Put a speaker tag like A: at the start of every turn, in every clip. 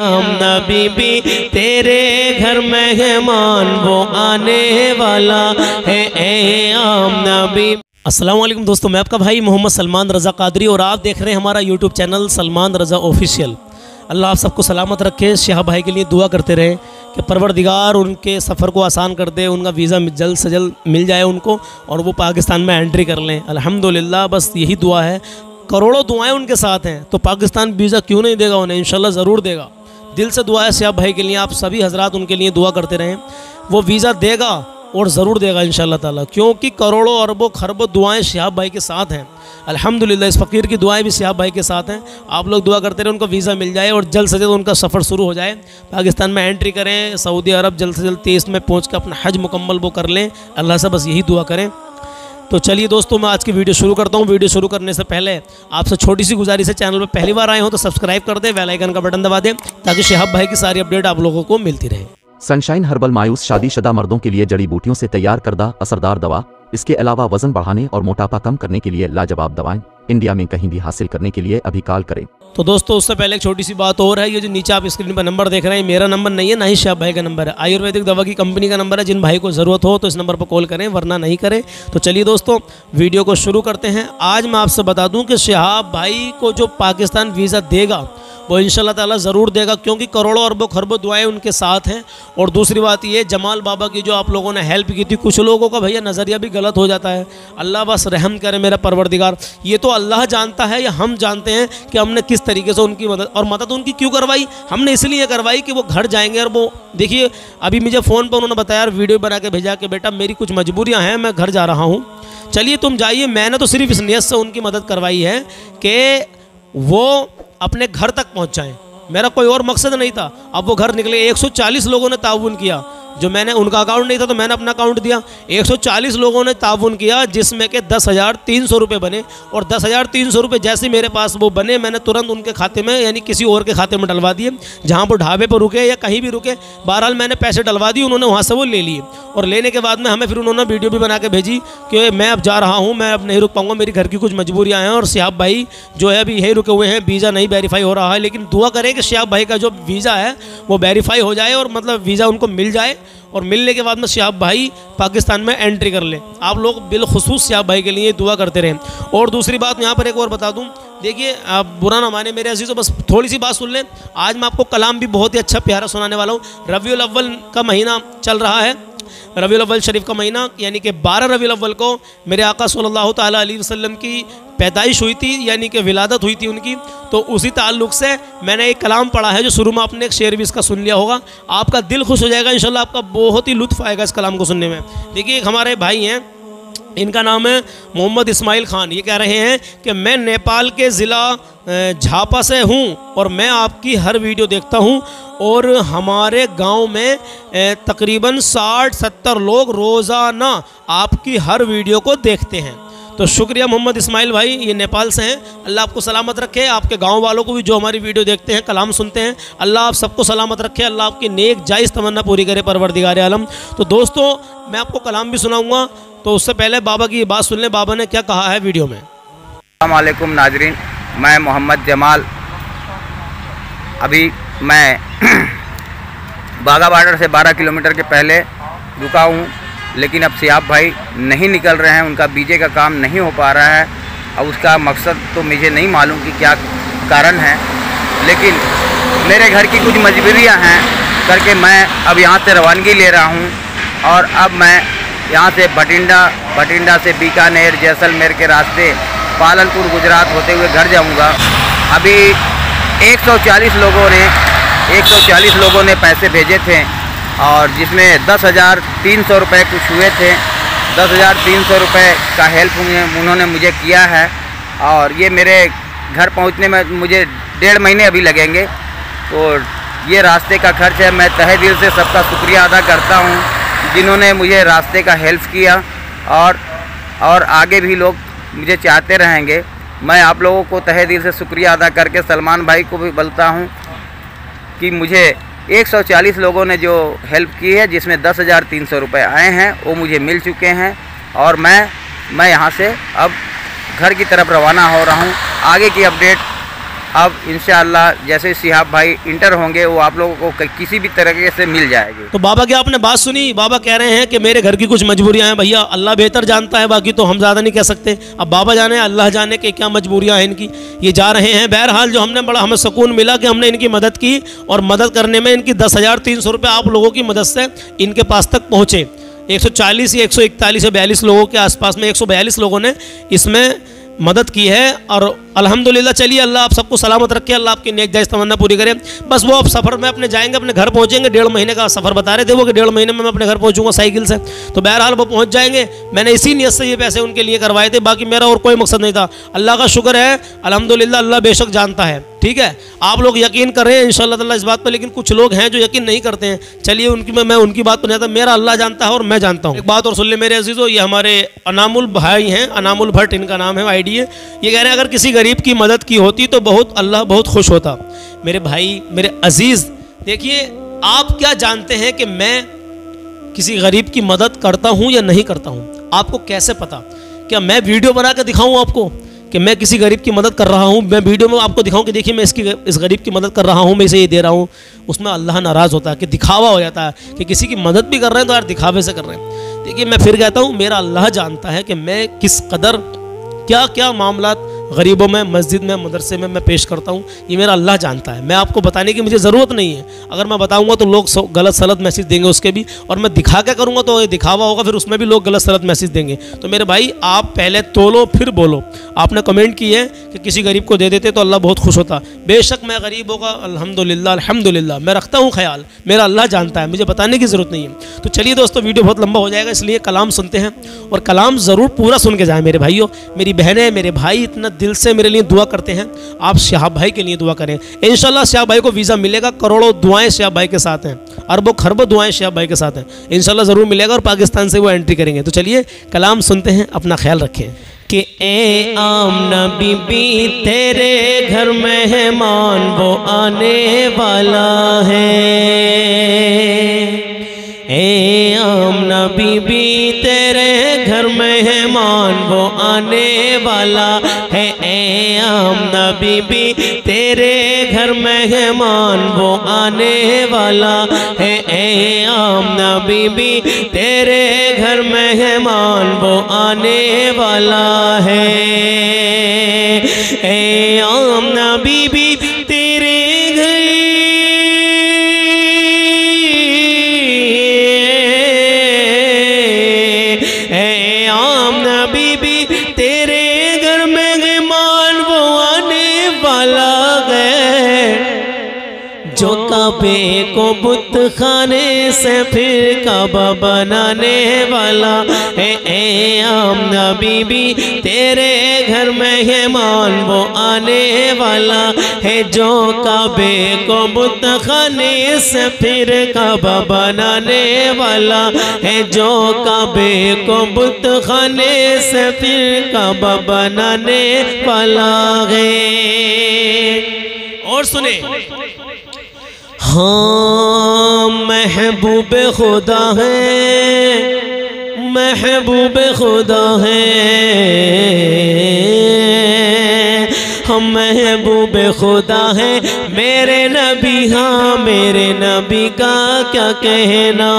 A: हम नबी भी तेरे घर मेहमान, वो आने वाला है। ए आम नबी। वालेकुम दोस्तों, मैं आपका भाई मोहम्मद सलमान रज़ा कादरी और आप देख रहे हैं हमारा YouTube channel Salman Raza official. Allah आप सबको सलामत रखे, शाह भाई के लिए दुआ करते रहें कि परवरदिगार उनके सफ़र को आसान कर दे, उनका वीज़ा जल्द से जल्द मिल जाए उनको और वो पाकिस्तान में एंट्री कर लें। अल्हम्दुलिल्लाह, बस यही दुआ है। करोड़ों दुआएँ उनके साथ हैं तो पाकिस्तान वीज़ा क्यों नहीं देगा उन्हें? इंशाल्लाह ज़रूर देगा। दिल से दुआ है सियाब भाई के लिए, आप सभी हजरात उनके लिए दुआ करते रहें। वो वीज़ा देगा और ज़रूर देगा इन ताला, क्योंकि करोड़ों अरबों खरबों दुआएँ शहाब भाई के साथ हैं। अल्हम्दुलिल्लाह, इस फ़कीर की दुआएँ भी शहाब भाई के साथ हैं। आप लोग दुआ करते रहें, उनको वीज़ा मिल जाए और जल्द से जल्द उनका सफ़र शुरू हो जाए। पाकिस्तान में एंट्री करें, सऊदी अरब जल्द से जल्द तेईस में पहुँच कर अपना हज मुकम्मल वो कर लें। अल्लाह से बस यही दुआ करें। तो चलिए दोस्तों, मैं आज की वीडियो शुरू करता हूँ। वीडियो शुरू करने से पहले आपसे छोटी सी गुजारिश है, चैनल पर पहली बार आए हो तो सब्सक्राइब कर दें वेलाइकन का बटन दबा दें, ताकि शहाब भाई की सारी अपडेट आप लोगों को मिलती रहे।
B: सनशाइन हर्बल मायूस शादीशुदा मर्दों के लिए जड़ी बूटियों से तैयार करदा असरदार दवा इसके अलावा वज़न बढ़ाने और मोटापा कम करने के लिए लाजवाब दवाएँ इंडिया में कहीं भी हासिल करने के लिए अभी कॉल करें।
A: तो दोस्तों, उससे पहले एक छोटी सी बात और है, ये जो नीचे आप स्क्रीन पर नंबर देख रहे हैं, मेरा नंबर नहीं है, ना ही शहाब भाई का नंबर है। आयुर्वेदिक दवा की कंपनी का नंबर है, जिन भाई को ज़रूरत हो तो इस नंबर पर कॉल करें, वरना नहीं करें। तो चलिए दोस्तों वीडियो को शुरू करते हैं। आज मैं आपसे बता दूँ कि शहाब भाई को जो पाकिस्तान वीज़ा देगा वो इन ताला ज़रूर देगा, क्योंकि करोड़ों अरबों खरबों दुआएँ उनके साथ हैं। और दूसरी बात ये, जमाल बाबा की जो आप लोगों ने हेल्प की थी, कुछ लोगों का भैया नज़रिया भी गलत हो जाता है। अल्लाह बस रहम करे मेरा परवरदिगार। ये तो अल्लाह जानता है या हम जानते हैं कि हमने किस तरीके से उनकी मदद और मदद उनकी क्यों करवाई? हमने इसलिए करवाई कि वो घर जाएँगे और वो देखिए, अभी मुझे फ़ोन पर उन्होंने बताया वीडियो बना के भेजा कि बेटा मेरी कुछ मजबूरियाँ हैं, मैं घर जा रहा हूँ। चलिए तुम जाइए, मैंने तो सिर्फ़ इस नीयत से उनकी मदद करवाई है कि वो अपने घर तक पहुँच मेरा कोई और मकसद नहीं था। अब वो घर निकले 140 लोगों ने ताउन किया। जो मैंने, उनका अकाउंट नहीं था तो मैंने अपना अकाउंट दिया। 140 लोगों ने ताउन किया, जिसमें के दस हज़ार तीन सौ रुपये बने। और दस हज़ार तीन सौ रुपये जैसे मेरे पास वो बने, मैंने तुरंत उनके खाते में, यानी किसी और के खाते में डलवा दिए। जहाँ पर ढाबे पर रुके या कहीं भी रुके, बहरहाल मैंने पैसे डलवा दिए, उन्होंने वहाँ से वो ले लिए। और लेने के बाद में हमें फिर उन्होंने वीडियो भी बना के भेजी कि मैं अब जा रहा हूँ, मैं अब नहीं रुक पाऊँगा, मेरी घर की कुछ मजबूरियाँ हैं। और सियाब भाई जो है अभी यही रुके हुए हैं, वीज़ा नहीं वेरीफाई हो रहा है। लेकिन दुआ करें कि सियाब भाई का जो वीज़ा है, वो वेरीफाई हो जाए और मतलब वीज़ा उनको मिल जाए। और मिलने के बाद में सियाब भाई पाकिस्तान में एंट्री कर लें। आप लोग बिलखसूस सियाब भाई के लिए दुआ करते रहें। और दूसरी बात यहाँ पर एक और बता दूँ। देखिए, आप बुरा ना माने मेरे अजीज़ों, बस थोड़ी सी बात सुन लें। आज मैं आपको कलाम भी बहुत ही अच्छा प्यारा सुनाने वाला हूँ। रबी अव्वल का महीना चल रहा है। रबी अव्वल शरीफ का महीना, यानी कि 12 रबी अव्वल को मेरे आका सल्लल्लाहु अलैहि वसल्लम की पैदाइश हुई थी, यानी कि विलादत हुई थी उनकी तो उसी ताल्लुक से मैंने एक कलाम पढ़ा है जो शुरू में आपने एक शेर भी इसका सुन लिया होगा। आपका दिल खुश हो जाएगा, इंशाल्लाह आपका बहुत ही लुत्फ़ आएगा इस कलाम को सुनने में। देखिए, एक हमारे भाई हैं, इनका नाम है मोहम्मद इस्माइल खान। ये कह रहे हैं कि मैं नेपाल के ज़िला झापा से हूँ और मैं आपकी हर वीडियो देखता हूँ और हमारे गाँव में तकरीबन साठ सत्तर लोग रोज़ाना आपकी हर वीडियो को देखते हैं। तो शुक्रिया मोहम्मद इस्माइल भाई, ये नेपाल से हैं। अल्लाह आपको सलामत रखे, आपके गाँव वालों को भी जो हमारी वीडियो देखते हैं, कलाम सुनते हैं, अल्लाह आप सबको सलामत रखे, अल्लाह आपकी नेक जायज़ तमन्ना पूरी करे, परवरदिगार आलम। तो दोस्तों, मैं आपको कलाम भी सुनाऊँगा। तो उससे पहले बाबा की बात सुन लें, बाबा ने क्या कहा है वीडियो में?
C: अल्लाम नाजरीन, मैं मोहम्मद जमाल। अभी मैं बाघा बार्डर से 12 किलोमीटर के पहले रुका हूँ। लेकिन अब सियाब भाई नहीं निकल रहे हैं, उनका बीजे का काम नहीं हो पा रहा है। अब उसका मकसद तो मुझे नहीं मालूम कि क्या कारण है। लेकिन मेरे घर की कुछ मजबूरियाँ हैं, करके मैं अब यहाँ से रवानगी ले रहा हूँ। और अब मैं यहाँ से भटिंडा भटिंडा से बीकानेर, जैसलमेर के रास्ते पालनपुर, गुजरात होते हुए घर जाऊँगा। अभी 140 लोगों ने 140 लोगों ने पैसे भेजे थे। और जिसमें दस हज़ार तीन सौ रुपये कुछ हुए थे। दस हज़ार तीन सौ रुपये का हेल्प उन्होंने मुझे किया है। और ये मेरे घर पहुँचने में मुझे डेढ़ महीने अभी लगेंगे। तो ये रास्ते का खर्च है। मैं तहे दिल से सबका शुक्रिया अदा करता हूँ, जिन्होंने मुझे रास्ते का हेल्प किया। और और आगे भी लोग मुझे चाहते रहेंगे। मैं आप लोगों को तहे दिल से शुक्रिया अदा करके सलमान भाई को भी बोलता हूँ कि मुझे 140 लोगों ने जो हेल्प की है, जिसमें दस हज़ार तीन सौ रुपये आए हैं, वो मुझे मिल चुके हैं और मैं मैं यहाँ से अब घर की तरफ़ रवाना हो रहा हूँ। आगे की अपडेट अब इंशाल्लाह जैसे सिहाब भाई इंटर होंगे, वो आप लोगों को किसी भी तरीके से मिल जाएगी।
A: तो बाबा की आपने बात सुनी, बाबा कह रहे हैं कि मेरे घर की कुछ मजबूरियाँ हैं भैया, अल्लाह बेहतर जानता है, बाकी तो हम ज़्यादा नहीं कह सकते। अब बाबा जाने, अल्लाह जाने के क्या मजबूरियाँ हैं इनकी। ये जा रहे हैं, बहरहाल जो हमने बड़ा, हमें सुकून मिला कि हमने इनकी मदद की और मदद करने में इनकी दस हज़ार तीन सौ रुपये आप लोगों की मदद से इनके पास तक पहुँचे। 140 या 141 या बयालीस लोगों के आसपास में 142 लोगों ने इसमें मदद की है और अल्हम्दुलिल्लाह चलिए अल्लाह आप सबको सलामत रखे, अल्लाह आपकी नेक जायज़ तमन्ना पूरी करें। बस वो आप सफ़र में अपने जाएँगे, अपने घर पहुँचेंगे, डेढ़ महीने का सफ़र बता रहे थे वो कि डेढ़ महीने में मैं अपने घर पहुंचूँगा साइकिल से। तो बहरहाल वो पहुँच जाएँगे। मैंने इसी नियत से ये पैसे उनके लिए करवाए थे, बाकी मेरा और कोई मकसद नहीं था। अल्लाह का शुक्र है, अल्हम्दुलिल्लाह अल्लाह बेशक जानता है। ठीक है? आप लोग यकीन कर रहे हैं ताला इस बात पर, लेकिन कुछ लोग हैं जो यकीन नहीं करते हैं। चलिए उनकी, मैं मैं उनकी बात पर नहीं आता मेरा अल्लाह जानता है और मैं जानता हूँ। एक बात और सुन ले मेरे अजीज़ो, ये हमारे अनामुल भाई हैं, अनामुल भट्ट, इनका नाम है आईडी। है ये कह रहे हैं, अगर किसी गरीब की मदद की होती तो बहुत, अल्लाह बहुत खुश होता। मेरे भाई, मेरे अज़ीज़, देखिए, आप क्या जानते हैं कि मैं किसी गरीब की मदद करता हूँ या नहीं करता हूँ? आपको कैसे पता? क्या मैं वीडियो बना के दिखाऊँ आपको? कि मैं किसी गरीब की मदद कर रहा हूँ, मैं वीडियो में आपको दिखाऊँ कि देखिए मैं इसकी इस गरीब की मदद कर रहा हूँ, मैं इसे ये दे रहा हूँ। उसमें अल्लाह नाराज़ होता है कि दिखावा हो जाता है कि किसी की मदद भी कर रहे हैं तो यार दिखावे से कर रहे हैं। देखिए मैं फिर कहता हूँ, मेरा अल्लाह जानता है कि मैं किस कदर क्या क्या मामला गरीबों में, मस्जिद में, मदरसे में मैं पेश करता हूँ। ये मेरा अल्लाह जानता है। मैं आपको बताने की मुझे ज़रूरत नहीं है। अगर मैं बताऊँगा तो लोग गलत सलत मैसेज देंगे उसके भी। और मैं दिखा क्या करूँगा तो ये दिखावा होगा, फिर उसमें भी लोग गलत सलत मैसेज देंगे। तो मेरे भाई, आप पहले तोलो, फिर बोलो। आपने कमेंट की है कि किसी गरीब को दे देते तो अल्लाह बहुत खुश होता। बेशक मैं गरीब होगा, अल्हम्दुलिल्लाह अल्हम्दुलिल्लाह। मैं रखता हूँ ख्याल। मेरा अल्लाह जानता है, मुझे बताने की ज़रूरत नहीं है। तो चलिए दोस्तों, वीडियो बहुत लंबा हो जाएगा, इसलिए कलाम सुनते हैं। और कलाम ज़रूर पूरा सुन के जाएँ मेरे भाइयों। मेरी बहनें, मेरे भाई, इतना दिल से मेरे लिए दुआ करते हैं। आप शहाब भाई के लिए दुआ करें। इंशाल्लाह शहाब भाई को वीज़ा मिलेगा। करोड़ों दुआएँ शहाब भाई के साथ हैं। अरबों खरबों दुआएँ शहाब भाई के साथ हैं। इंशाल्लाह ज़रूर मिलेगा और पाकिस्तान से वो एंट्री करेंगे। तो चलिए, कलाम सुनते हैं, अपना ख्याल रखें। कि ए आम आमना बीबी तेरे घर मेहमान वो आने वाला है। ए आम आमना बीबी तेरे घर मेहमान वो आने वाला है, ए आमना बीबी तेरे घर मेहमान वो आने वाला है। ए आमना बीबी तेरे घर मेहमान वो आने वाला है। ए आमना बीबी बुत खाने से फिर काबा बनाने वाला? है ए आमना बीबी तेरे घर में है मान वो आने वाला है जो काबे को बुत खाने से फिर काबा बनाने वाला है जो काबे को बुत खाने से फिर काबा बनाने वाला है। और सुने हाँ महबूब खुदा है, महबूब खुदा है। हम महबूब खुदा है, मेरे नबी हाँ मेरे नबी का क्या कहना?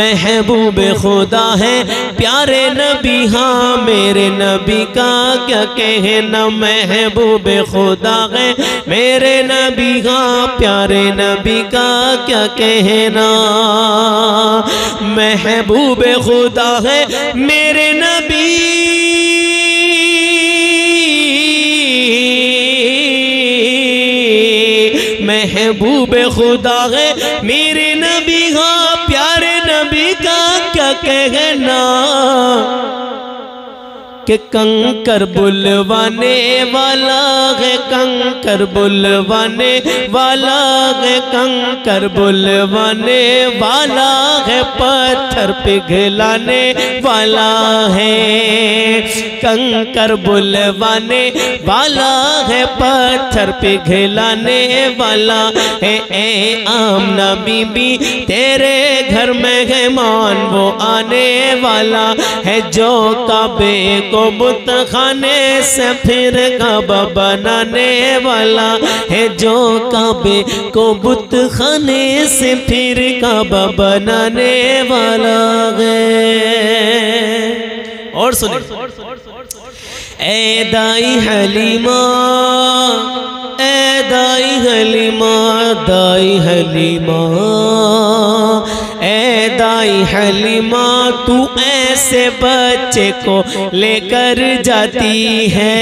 A: महबूब खुदा है। प्यारे नबी हाँ मेरे नबी का क्या कहना? महबूब खुदा है। मेरे नबी हाँ प्यारे नबी का क्या कहना? महबूब खुदा है, मेरे नबी। महबूब खुदा है, मेरे नबी हाँ कहना कि कंकर बुलवाने वाला है, कंकर बुलवाने वाला है, कंकर बुलवाने वाला है, पत्थर पिघलाने वाला है। कंकर बुलवाने वाला है, पत्थर पिघलाने वाला है। ए आमना बीबी, तेरे घर में मेहमान वो आने वाला है जो काबे को बुत खाने से फिर काबा बनाने वाला है जो काबे को बुत खाने से फिर काबा बनाने वाला है। और सुनिए। ए दाई हलीमा, ए दाई हलीमा दाई हलीमा। दाई हलीमा, तू ऐसे बच्चे को लेकर जाती है।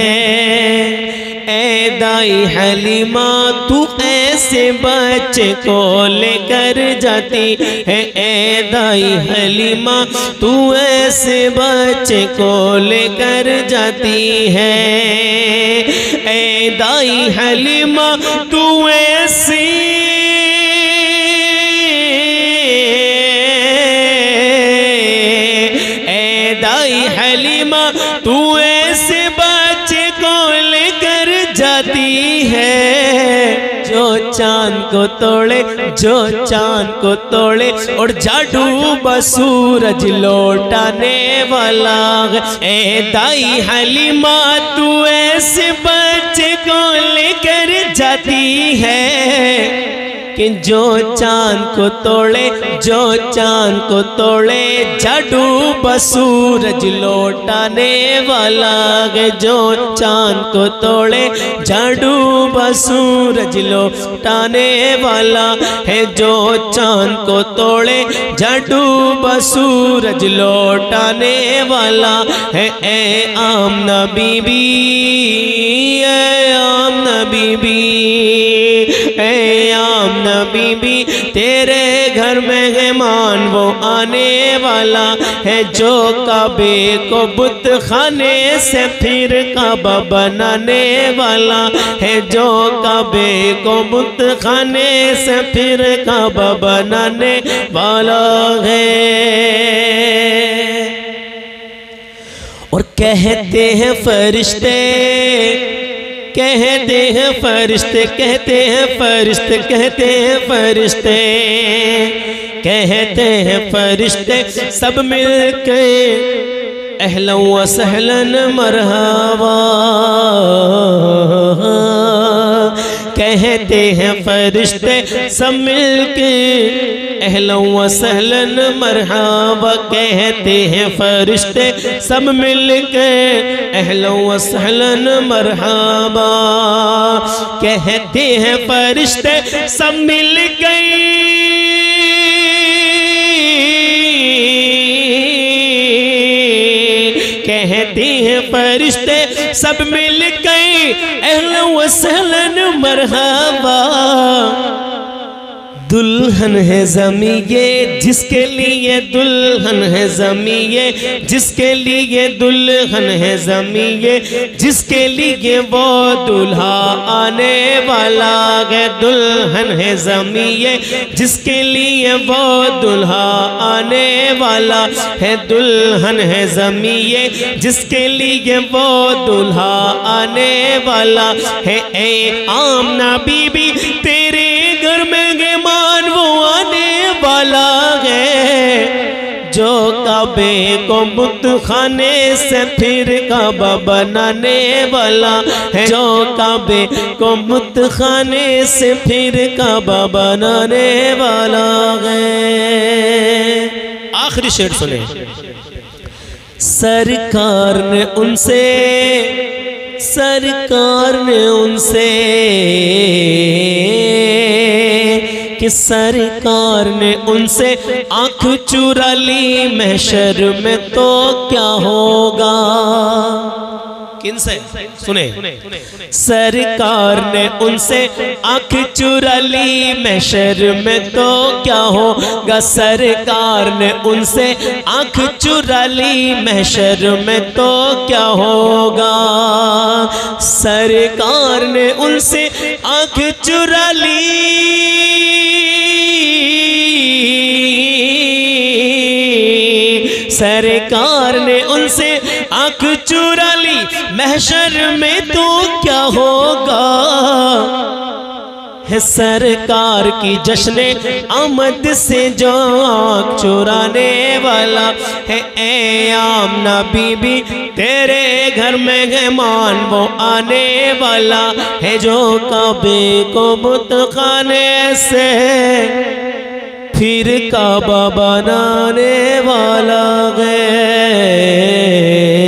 A: ए दाई हलीमा, तू ऐसे बच्चे को लेकर जाती है। ए दाई हलीमा, तू ऐसे बच्चे को लेकर जाती है। ए दाई हलीमा, तू ऐसी तू ऐसे बच्चे को लेकर जाती है, जो चाँद को तोड़े, जो चाँद को तोड़े, और जाडू बसूरज लौटाने वाला। ए दाई हलीमा, तू ऐसे बच्चे को लेकर जाती है कि जो चाँद को तोड़े, जो चाँद को तोड़े जाडू बसूरज लौटाने वाला है। जो चाँद को तोड़े जाडू बसूरज लौटाने वाला है। जो चाँद को तोड़े जाडू बसूरज लौटाने वाला है। ए आमना बीबी ए आमना बीबी ए आमना बीबी, तेरे घर में मेहमान वो आने वाला है जो काबे को बुत खाने से फिर काबा बनाने वाला है जो काबे को बुत खाने से फिर काबा बनाने वाला है। और कहते हैं फरिश्ते कहते हैं फरिश्ते, कहते हैं फरिश्ते, कहते हैं फरिश्ते। कहते हैं फरिश्ते, सब मिलके अहलन व सहलन मरहबा। कहते हैं फरिश्ते सब मिलके अहलन व सहलन मरहबा कहते हैं फरिश्ते सब मिलके अहलन व सहलन मरहबा कहते हैं फरिश्ते सब मिल गई। कहते हैं फरिश्ते सब मिल गए अहलन व सहलन मरहबा। दुल्हन है जमी ये, जिसके लिए दुल्हन है जमी ये, जिसके लिए दुल्हन है जमी ये, जिसके लिए वो दुल्हा आने वाला है। दुल्हन है जमी ये, जिसके लिए वो दुल्हा आने वाला है। दुल्हन है जमी ये, जिसके लिए वो दुल्हा आने वाला है। ए आमना बीबी तेरे काबे को बुत खाने से फिर काबा बनाने वाला है। जो काबे को बुत खाने से फिर काबा बनाने वाला है। आखिरी शेर सुने। सरकार ने उनसे, सरकार ने उनसे कि सरकार ने उनसे आँख चुरा ली, महशर में तो क्या होगा? किनसे सुने। सरकार ने उनसे आँख चुरा ली, महशर में तो क्या होगा? सरकार ने उनसे आँख चुरा ली, महशर में तो क्या होगा? सरकार ने उनसे आँख चुरा ली। सरकार ने उनसे आँख चुरा ली, महशर में तो क्या होगा? है सरकार की जश्न आमद से जो चुराने वाला है, ए आम आमना बीबी तेरे घर में मेहमान वो आने वाला है, जो कबे को बुत खाने से फिर काबा बनाने वाला तो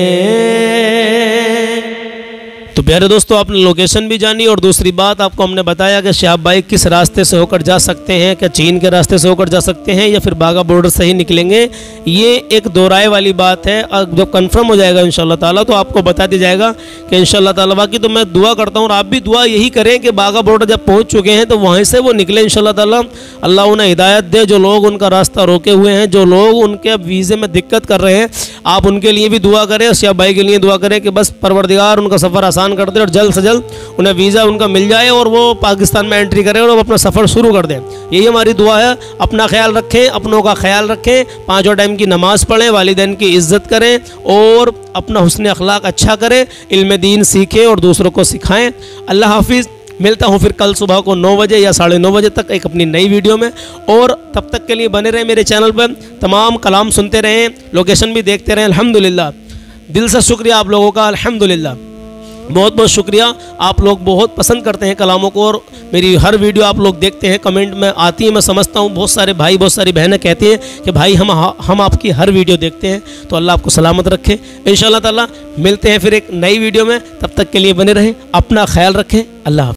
A: प्यारे दोस्तों, आपने लोकेशन भी जानी और दूसरी बात, आपको हमने बताया कि शाह भाई किस रास्ते से होकर जा सकते हैं, क्या चीन के रास्ते से होकर जा सकते हैं या फिर बागा बॉर्डर से ही निकलेंगे, ये एक दोहराए वाली बात है। और जब कंफर्म हो जाएगा इन ताला तो आपको बता दिया जाएगा कि इन ताला, बाकी तो मैं दुआ करता हूँ और आप भी दुआ यही करें कि बागा बॉर्डर जब पहुँच चुके हैं तो वहीं से वो निकले इन ताला। अल्लाह उन्हें हिदायत दे, जो लोग उनका रास्ता रोके हुए हैं, जो लोग उनके वीज़े में दिक्कत कर रहे हैं, आप उनके लिए भी दुआ करें शाह भाई के लिए दुआ करें कि बस परवरदिगार, उनका सफ़र आसान कर दे और जल्द से जल्द उन्हें वीज़ा उनका मिल जाए और वो पाकिस्तान में एंट्री करें और अपना सफ़र शुरू कर दें। यही हमारी दुआ है। अपना ख्याल रखें, अपनों का ख्याल रखें, पाँचों टाइम की नमाज़ पढ़ें, वालदेन की इज़्ज़त करें और अपना हुसन अखलाक अच्छा करें, इल्म दीन सीखें और दूसरों को सिखाएँ। अल्लाह हाफिज़। मिलता हूँ फिर कल सुबह को नौ बजे या साढ़े नौ बजे तक एक अपनी नई वीडियो में। और तब तक के लिए बने रहें मेरे चैनल पर। तमाम कलाम सुनते रहें, लोकेशन भी देखते रहें। अल्हम्दुलिल्लाह। दिल से शुक्रिया आप लोगों का। अल्हम्दुलिल्लाह। बहुत बहुत शुक्रिया। आप लोग बहुत पसंद करते हैं कलामों को और मेरी हर वीडियो आप लोग देखते हैं, कमेंट में आती है, मैं समझता हूँ। बहुत सारे भाई, बहुत सारी बहनें कहती हैं कि भाई हम हम आपकी हर वीडियो देखते हैं तो अल्लाह आपको सलामत रखे। इन ताला, मिलते हैं फिर एक नई वीडियो में, तब तक के लिए बने रहें, अपना ख्याल रखें। अल्लाह